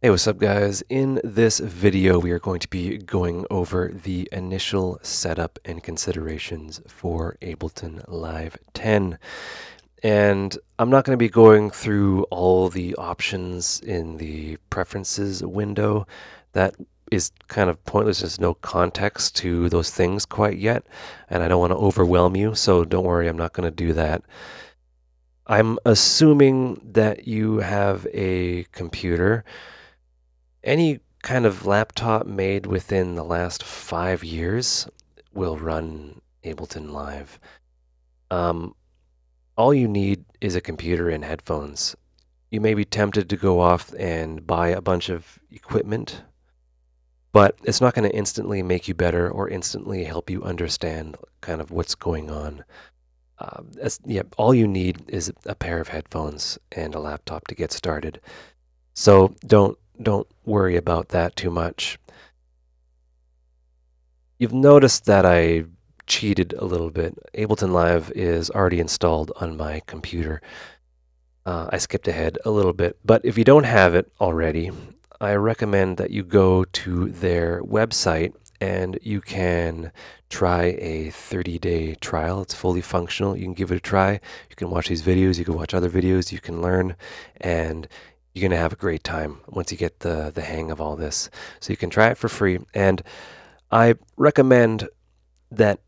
Hey, what's up guys? In this video, we are going to be going over the initial setup and considerations for Ableton Live 10. And I'm not going to be going through all the options in the preferences window. That is kind of pointless. There's no context to those things quite yet. And I don't want to overwhelm you, so don't worry, I'm not going to do that. I'm assuming that you have a computer any kind of laptop made within the last five years will run Ableton Live. Um, all you need is a computer and headphones. You may be tempted to go off and buy a bunch of equipment, but it's not going to instantly make you better or instantly help you understand kind of what's going on. Uh, as, yeah, all you need is a pair of headphones and a laptop to get started. So don't don't worry about that too much. You've noticed that I cheated a little bit. Ableton Live is already installed on my computer. Uh, I skipped ahead a little bit, but if you don't have it already, I recommend that you go to their website and you can try a 30 day trial. It's fully functional. You can give it a try. You can watch these videos, you can watch other videos, you can learn, and you're going to have a great time once you get the, the hang of all this. So you can try it for free. And I recommend that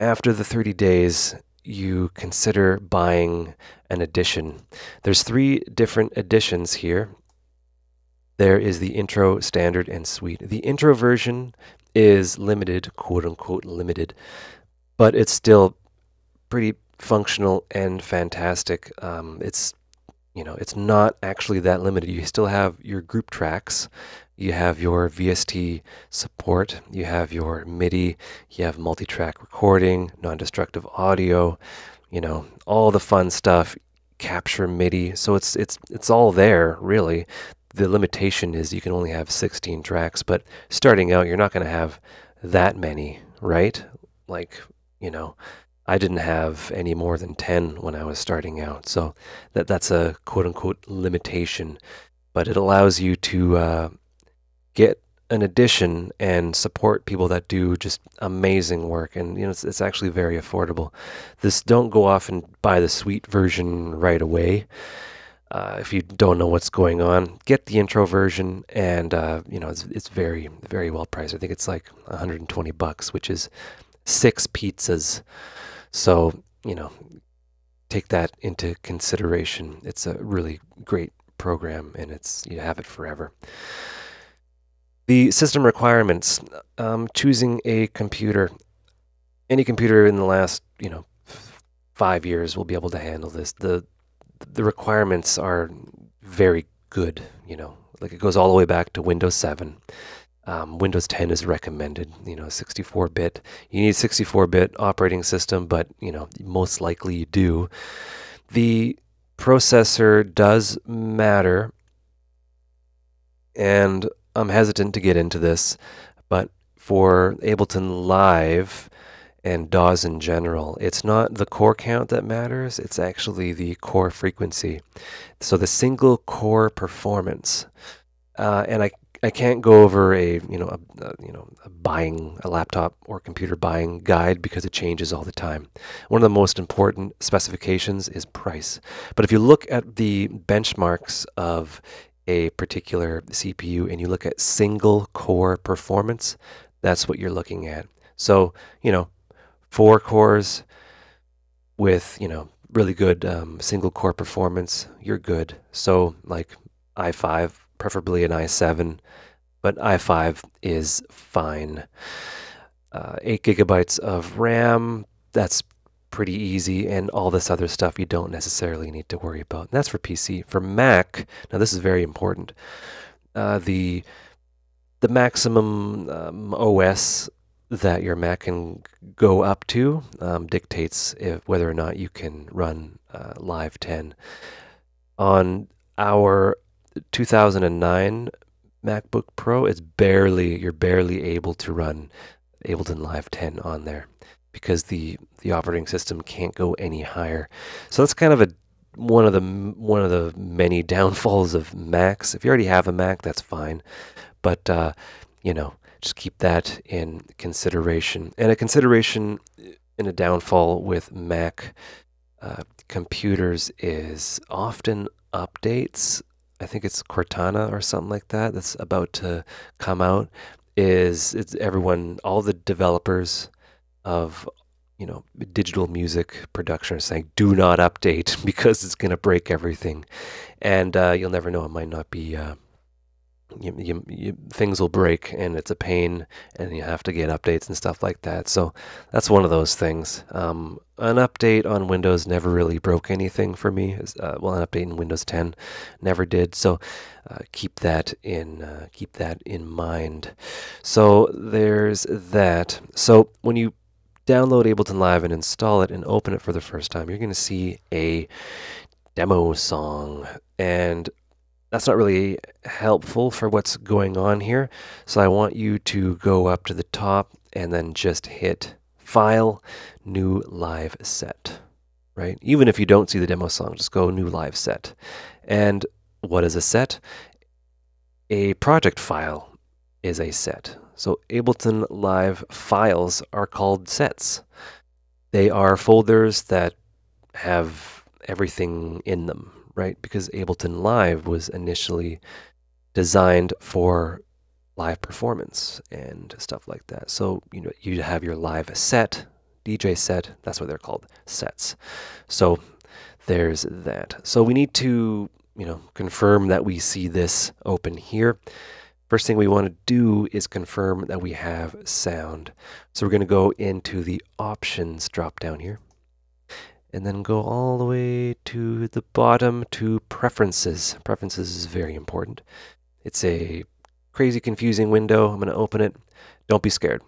after the 30 days, you consider buying an edition. There's three different editions here. There is the intro, standard, and suite. The intro version is limited, quote unquote limited, but it's still pretty functional and fantastic. Um, it's you know, it's not actually that limited. You still have your group tracks, you have your VST support, you have your MIDI, you have multi-track recording, non-destructive audio, you know, all the fun stuff, capture MIDI. So it's it's it's all there, really. The limitation is you can only have 16 tracks, but starting out you're not going to have that many, right? Like, you know, I didn't have any more than 10 when I was starting out. So that, that's a quote unquote limitation, but it allows you to uh, get an edition and support people that do just amazing work. And, you know, it's, it's actually very affordable. This don't go off and buy the suite version right away. Uh, if you don't know what's going on, get the intro version, and uh, you know it's it's very very well priced. I think it's like 120 bucks, which is six pizzas. So, you know, take that into consideration. It's a really great program and it's you have it forever. The system requirements, um, choosing a computer. Any computer in the last, you know, five years will be able to handle this. The the requirements are very good, you know, like it goes all the way back to Windows 7. Um, Windows 10 is recommended, you know, 64-bit. You need 64-bit operating system, but, you know, most likely you do. The processor does matter, and I'm hesitant to get into this, but for Ableton Live and DAWs in general, it's not the core count that matters, it's actually the core frequency. So the single core performance. Uh, and I I can't go over a you know a, a, you know a buying a laptop or computer buying guide because it changes all the time. One of the most important specifications is price. But if you look at the benchmarks of a particular CPU and you look at single core performance, that's what you're looking at. So you know four cores with you know really good um, single core performance, you're good. So like i5 preferably an i7, but i5 is fine. Uh, 8 gigabytes of RAM, that's pretty easy, and all this other stuff you don't necessarily need to worry about. And that's for PC. For Mac, now this is very important. Uh, the the maximum um, OS that your Mac can go up to um, dictates if, whether or not you can run uh, Live 10. On our 2009 MacBook Pro, it's barely you're barely able to run Ableton Live 10 on there because the the operating system can't go any higher. So that's kind of a one of the one of the many downfalls of Macs. If you already have a Mac, that's fine, but uh, you know, just keep that in consideration. And a consideration in a downfall with Mac uh, computers is often updates. I think it's Catalina or something like that that's about to come out. Is it's everyone, all the developers of you know digital music production are saying do not update because it's going to break everything, and uh, you'll never know. It might not be. Uh, you, you, you, things will break and it's a pain and you have to get updates and stuff like that. So that's one of those things. Um, an update on windows never really broke anything for me. Uh, well an update in windows 10 never did. So uh, keep that in uh, keep that in mind. So there's that. So when you download ableton live and install it and open it for the first time you're going to see a demo song. And that's not really helpful for what's going on here. So I want you to go up to the top and then just hit File, New Live Set, right? Even if you don't see the demo song, just go New Live Set. And what is a set? A project file is a set. So Ableton Live files are called sets. They are folders that have everything in them, right? Because Ableton Live was initially designed for live performance and stuff like that. So, you know, you have your live set, DJ set, that's what they're called, sets. So there's that. So we need to, you know, confirm that we see this open here. First thing we want to do is confirm that we have sound. So we're going to go into the options drop down here and then go all the way to the bottom to preferences. Preferences is very important. It's a crazy confusing window. I'm going to open it. Don't be scared.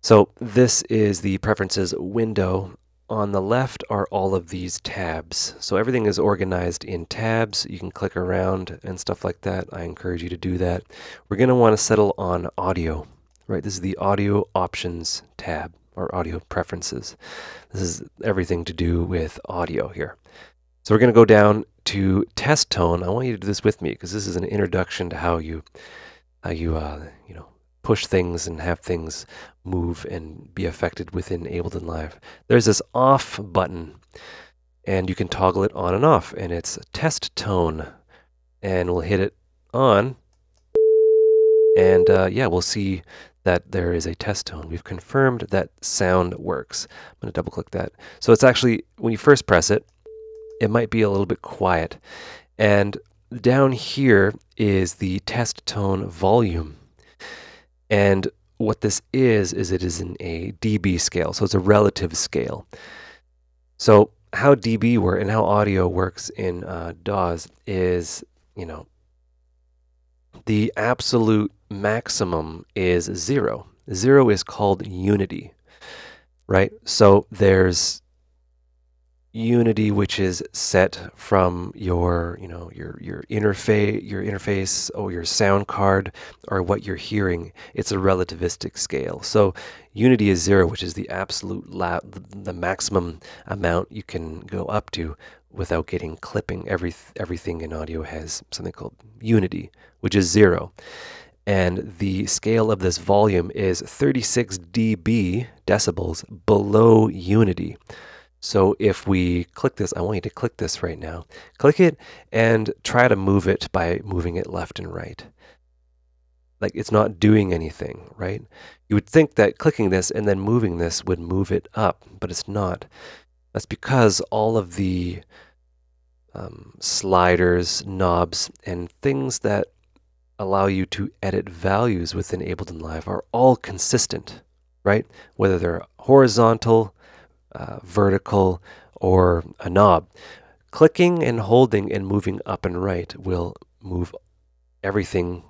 So this is the preferences window. On the left are all of these tabs. So everything is organized in tabs. You can click around and stuff like that. I encourage you to do that. We're going to want to settle on audio, right? This is the audio options tab or audio preferences. This is everything to do with audio here. So we're going to go down to test tone. I want you to do this with me because this is an introduction to how you how you uh, you know push things and have things move and be affected within Ableton Live. There's this off button and you can toggle it on and off and it's test tone and we'll hit it on and uh, yeah we'll see that there is a test tone. We've confirmed that sound works. I'm going to double click that. So it's actually, when you first press it, it might be a little bit quiet. And down here is the test tone volume. And what this is, is it is in a dB scale. So it's a relative scale. So how dB work and how audio works in uh, DAWs is, you know, the absolute maximum is zero. Zero is called unity, right? So there's unity which is set from your you know your your interface your interface or your sound card or what you're hearing it's a relativistic scale so unity is zero which is the absolute the maximum amount you can go up to without getting clipping every everything in audio has something called unity which is zero and the scale of this volume is 36 dB decibels below unity. So if we click this, I want you to click this right now. Click it and try to move it by moving it left and right. Like it's not doing anything, right? You would think that clicking this and then moving this would move it up, but it's not. That's because all of the um, sliders, knobs, and things that allow you to edit values within Ableton Live are all consistent, right? Whether they're horizontal, uh, vertical, or a knob. Clicking and holding and moving up and right will move everything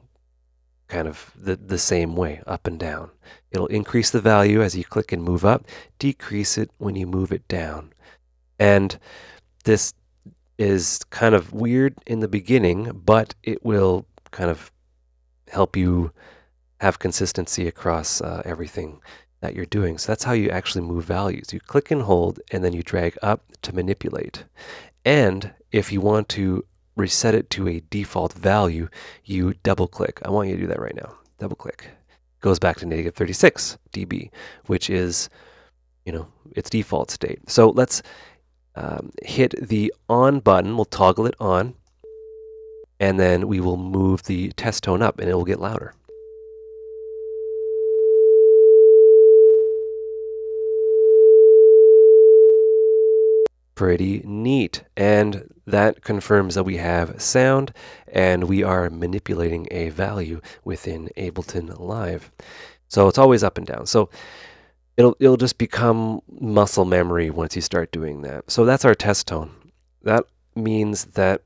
kind of the, the same way, up and down. It'll increase the value as you click and move up, decrease it when you move it down. And this is kind of weird in the beginning, but it will kind of help you have consistency across uh, everything that you're doing. So that's how you actually move values. You click and hold, and then you drag up to manipulate. And if you want to reset it to a default value, you double click. I want you to do that right now. Double click. Goes back to negative 36 dB, which is, you know, its default state. So let's um, hit the on button. We'll toggle it on. And then we will move the test tone up and it will get louder. Pretty neat. And that confirms that we have sound and we are manipulating a value within Ableton Live. So it's always up and down. So it'll it'll just become muscle memory once you start doing that. So that's our test tone. That means that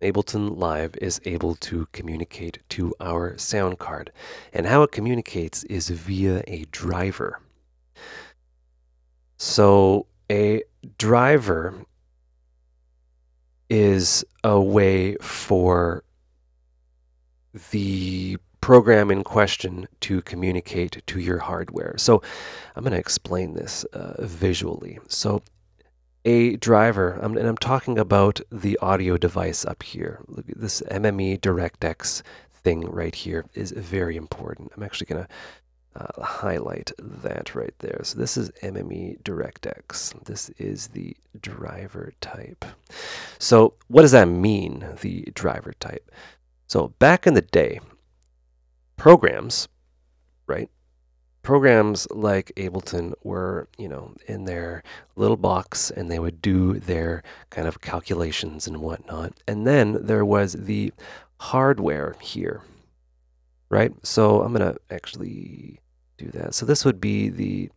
Ableton Live is able to communicate to our sound card. And how it communicates is via a driver. So a driver is a way for the program in question to communicate to your hardware. So I'm going to explain this uh, visually. So a driver, and I'm talking about the audio device up here. Look at this MME DirectX thing right here is very important. I'm actually going to uh, highlight that right there. So this is MME DirectX. This is the driver type. So what does that mean, the driver type? So back in the day, programs, right? Programs like Ableton were, you know, in their little box and they would do their kind of calculations and whatnot. And then there was the hardware here, right? So I'm going to actually do that. So this would be the,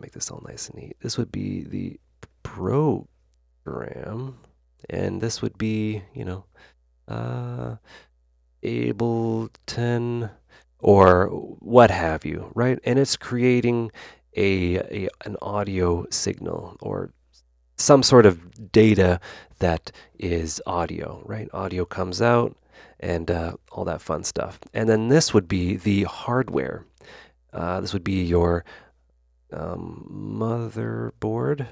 make this all nice and neat. This would be the program, and this would be, you know, uh, Ableton or what have you, right? And it's creating a, a an audio signal or some sort of data that is audio, right? Audio comes out and uh, all that fun stuff. And then this would be the hardware. Uh, this would be your um, motherboard.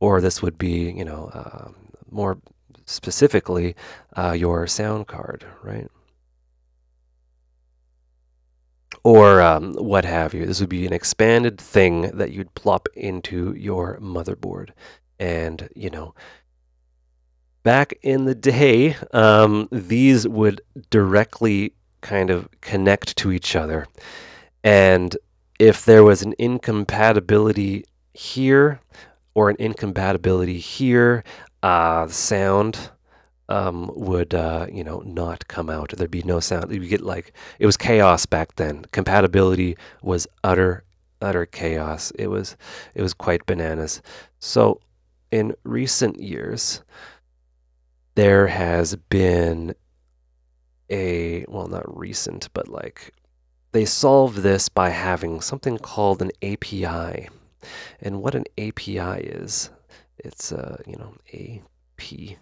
Or this would be, you know, uh, more specifically, uh, your sound card, right? Or um, what have you. This would be an expanded thing that you'd plop into your motherboard. And, you know, back in the day, um, these would directly kind of connect to each other. And if there was an incompatibility here or an incompatibility here, uh, sound um, would uh, you know not come out. There'd be no sound. You get like it was chaos back then. Compatibility was utter utter chaos. It was it was quite bananas. So in recent years, there has been a well not recent but like they solve this by having something called an API. And what an API is, it's uh, you know API.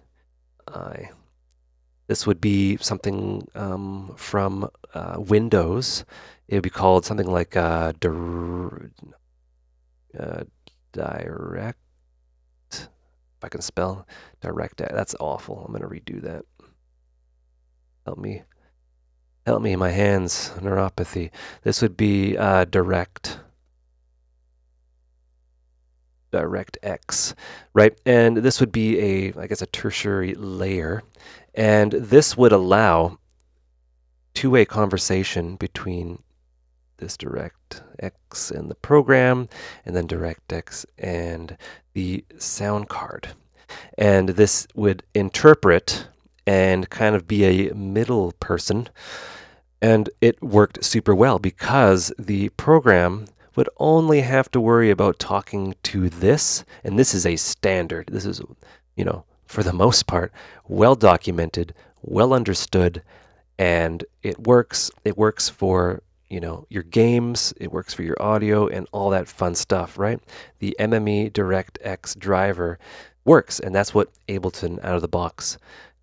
This would be something um, from uh, Windows. It would be called something like uh, dir- uh, direct. If I can spell direct, that's awful. I'm gonna redo that. Help me. Help me, my hands, neuropathy. This would be uh, direct. Direct X, right? And this would be a, I guess, a tertiary layer. And this would allow two-way conversation between this direct X and the program, and then direct X and the sound card. And this would interpret and kind of be a middle person. And it worked super well because the program would only have to worry about talking to this. And this is a standard. This is, you know, for the most part, well documented, well understood, and it works. It works for you know your games it works for your audio and all that fun stuff right the mme directx driver works and that's what ableton out of the box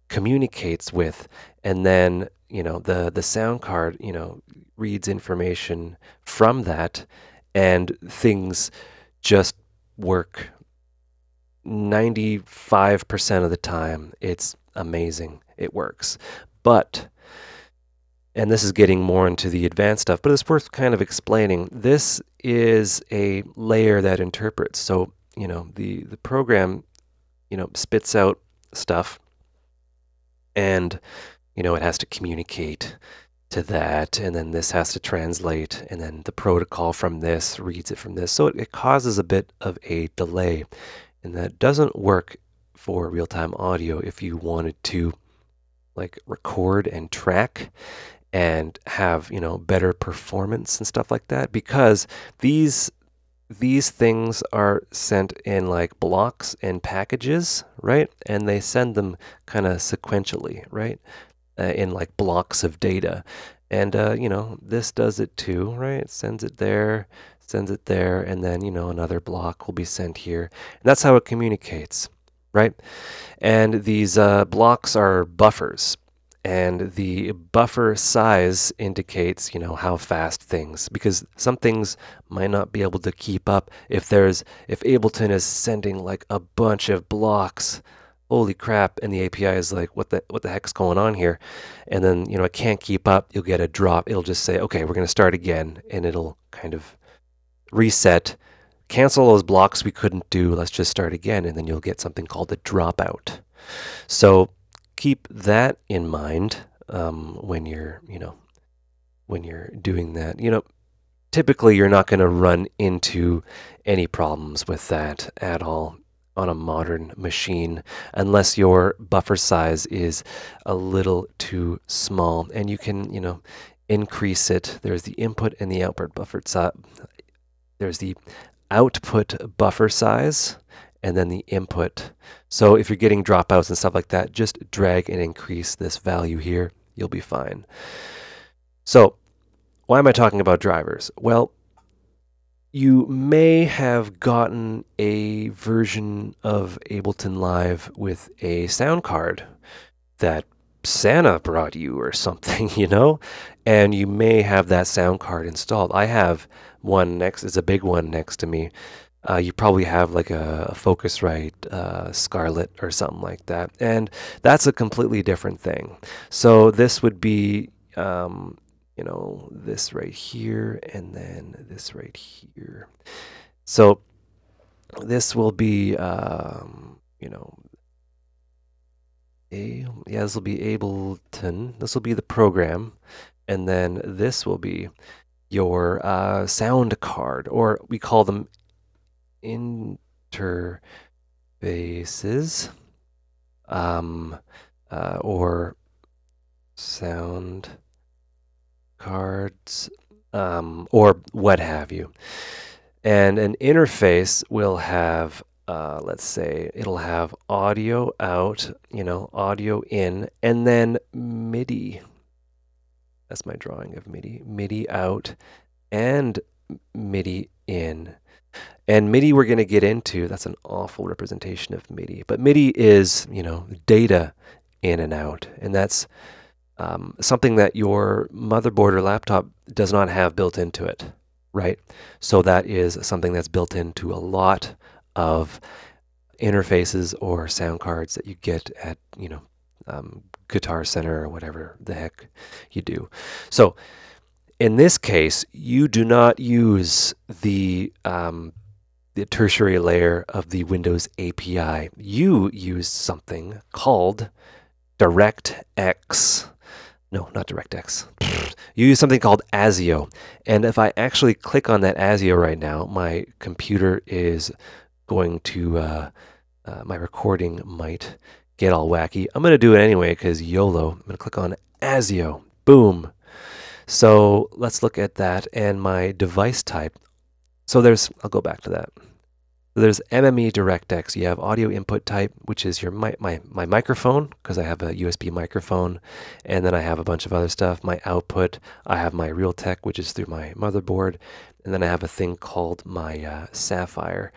communicates with and then you know the the sound card you know reads information from that and things just work 95% of the time, it's amazing. It works. But, and this is getting more into the advanced stuff, but it's worth kind of explaining. This is a layer that interprets. So, you know, the, the program, you know, spits out stuff and, you know, it has to communicate to that, and then this has to translate, and then the protocol from this reads it from this. So it, it causes a bit of a delay, and that doesn't work for real-time audio if you wanted to like record and track and have you know better performance and stuff like that because these these things are sent in like blocks and packages right and they send them kind of sequentially right uh, in like blocks of data. And, uh, you know, this does it too, right? Sends it there, sends it there, and then, you know, another block will be sent here. And that's how it communicates, right? And these uh, blocks are buffers. And the buffer size indicates, you know, how fast things, because some things might not be able to keep up. If there's, if Ableton is sending like a bunch of blocks holy crap and the api is like what the what the heck's going on here? And then you know it can't keep up you'll get a drop. It'll just say okay we're going to start again and it'll kind of reset. Cancel those blocks we couldn't do let's just start again and then you'll get something called a dropout. So keep that in mind um, when you're you know when you're doing that. You know typically you're not going to run into any problems with that at all on a modern machine unless your buffer size is a little too small and you can you know increase it. There's the input and the output buffer size there's the output buffer size and then the input so if you're getting dropouts and stuff like that just drag and increase this value here you'll be fine so why am I talking about drivers well you may have gotten a version of Ableton Live with a sound card that Santa brought you or something, you know? And you may have that sound card installed. I have one next, it's a big one next to me. Uh, you probably have like a, a Focusrite uh, Scarlett or something like that. And that's a completely different thing. So this would be um, you know, this right here and then this right here. So this will be, um, you know, a, yeah, this will be Ableton. This will be the program. And then this will be your uh, sound card, or we call them interfaces, um, uh, or sound cards, um, or what have you. And an interface will have, uh, let's say, it'll have audio out, you know, audio in, and then MIDI. That's my drawing of MIDI. MIDI out and MIDI in. And MIDI we're going to get into, that's an awful representation of MIDI. But MIDI is, you know, data in and out. And that's um, something that your motherboard or laptop does not have built into it, right? So that is something that's built into a lot of interfaces or sound cards that you get at, you know, um, Guitar Center or whatever the heck you do. So in this case, you do not use the um, the tertiary layer of the Windows API. You use something called DirectX. No, not DirectX. You use something called ASIO. And if I actually click on that ASIO right now, my computer is going to, uh, uh, my recording might get all wacky. I'm going to do it anyway because YOLO. I'm going to click on ASIO. Boom. So let's look at that and my device type. So there's, I'll go back to that. There's MME DirectX. You have audio input type, which is your my, my, my microphone, because I have a USB microphone. And then I have a bunch of other stuff. My output, I have my Realtek, which is through my motherboard. And then I have a thing called my uh, Sapphire,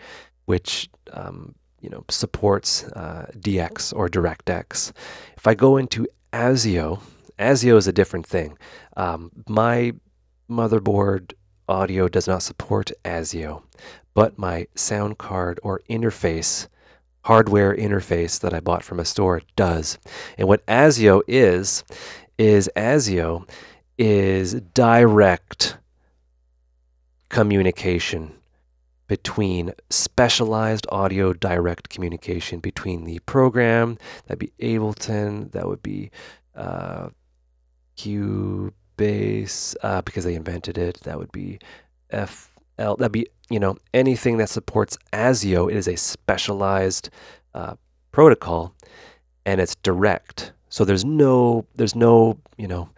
which um, you know supports uh, DX or DirectX. If I go into ASIO, ASIO is a different thing. Um, my motherboard audio does not support ASIO but my sound card or interface hardware interface that I bought from a store does. And what ASIO is, is ASIO is direct communication between specialized audio direct communication between the program, that'd be Ableton, that would be uh, Cubase, uh, because they invented it, that would be FL, that'd be, you know, anything that supports ASIO. It is a specialized uh, protocol and it's direct. So there's no, there's no, you know,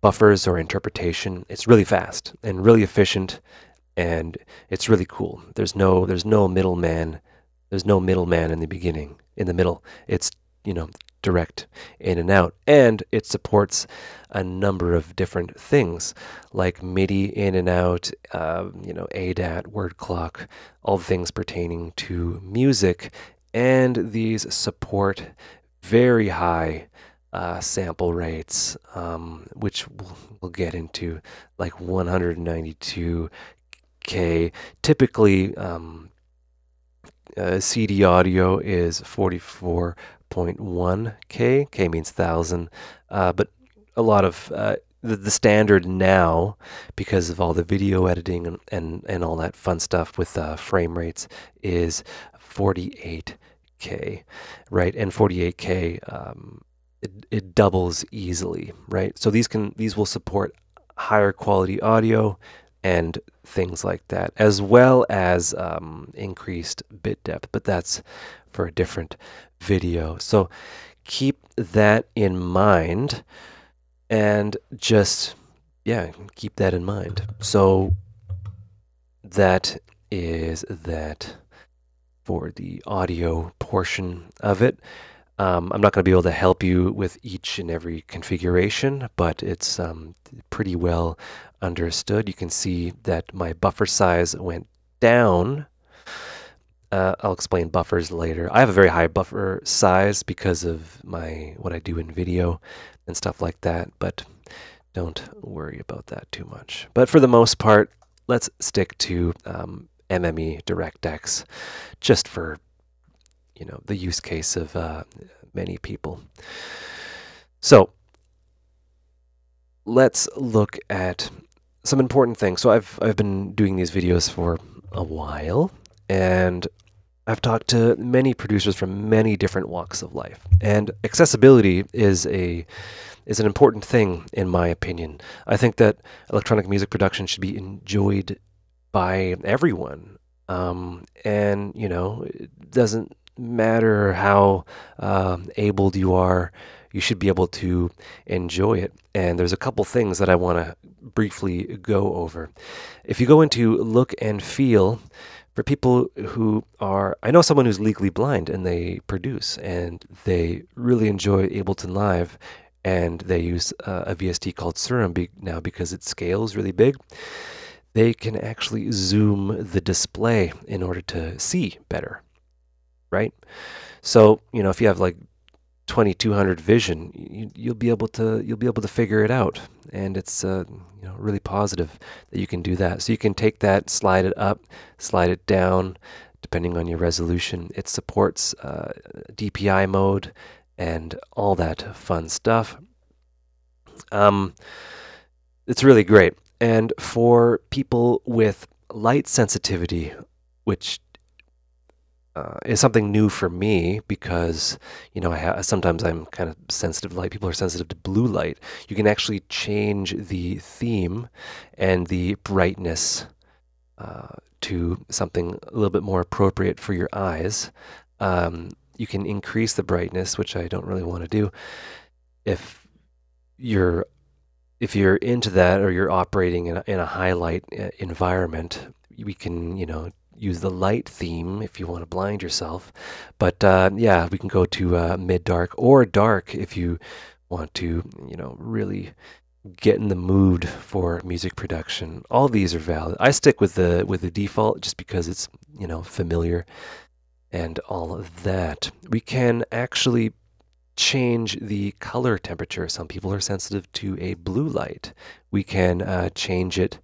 buffers or interpretation. It's really fast and really efficient and it's really cool. There's no there's no middleman. There's no middleman in the beginning, in the middle. It's, you know, direct in and out. And it supports a number of different things like MIDI in and out, uh, you know, ADAT, word clock, all things pertaining to music. And these support very high uh, sample rates, um, which we'll, we'll get into like 192K. Typically, um, uh, CD audio is 44 0.1K. K means thousand. Uh, but a lot of uh, the, the, standard now, because of all the video editing and, and, and all that fun stuff with uh, frame rates, is 48K, right? And 48K, um, it, it doubles easily, right? So these can these will support higher quality audio and things like that, as well as um, increased bit depth. But that's for a different video. So keep that in mind and just, yeah, keep that in mind. So that is that for the audio portion of it. Um, I'm not going to be able to help you with each and every configuration, but it's um, pretty well understood. You can see that my buffer size went down. Uh, I'll explain buffers later. I have a very high buffer size because of my what I do in video and stuff like that, but don't worry about that too much. But for the most part, let's stick to um, MME DirectX just for you know the use case of uh, many people. So let's look at some important things. So I've I've been doing these videos for a while, and I've talked to many producers from many different walks of life. And accessibility is a is an important thing in my opinion. I think that electronic music production should be enjoyed by everyone. Um, and you know, it doesn't matter how uh, abled you are you should be able to enjoy it. And there's a couple things that I want to briefly go over. If you go into look and feel, for people who are, I know someone who's legally blind and they produce and they really enjoy Ableton Live and they use uh, a VST called Serum be now because it scales really big. They can actually zoom the display in order to see better, right? So, you know, if you have like 2200 vision, you, will be able to you'll be able to figure it out, and it's uh, you know really positive that you can do that. So you can take that, slide it up, slide it down, depending on your resolution. It supports uh, DPI mode and all that fun stuff. Um, it's really great, and for people with light sensitivity, which uh, is something new for me because you know sometimes I'm kind of sensitive to light. People are sensitive to blue light. You can actually change the theme and the brightness uh, to something a little bit more appropriate for your eyes. Um, you can increase the brightness, which I don't really want to do. If you're if you're into that or you're operating in a, in a highlight uh, environment, we can you know use the light theme if you want to blind yourself. But uh, yeah, we can go to uh, mid dark or dark if you want to, you know, really get in the mood for music production. All these are valid. I stick with the with the default just because it's you know familiar and all of that. We can actually change the color temperature. Some people are sensitive to a blue light. We can uh, change it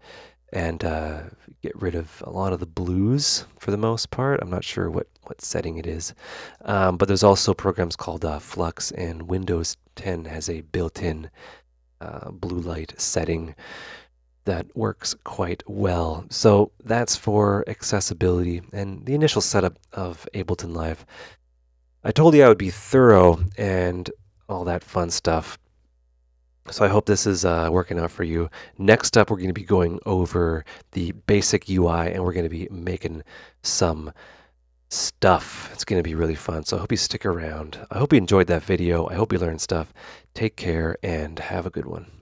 and uh, get rid of a lot of the blues for the most part. I'm not sure what, what setting it is. Um, but there's also programs called uh, Flux, and Windows 10 has a built in uh, blue light setting that works quite well. So that's for accessibility and the initial setup of Ableton Live. I told you I would be thorough and all that fun stuff. So I hope this is uh, working out for you. Next up, we're going to be going over the basic UI and we're going to be making some stuff. It's going to be really fun. So I hope you stick around. I hope you enjoyed that video. I hope you learned stuff. Take care and have a good one.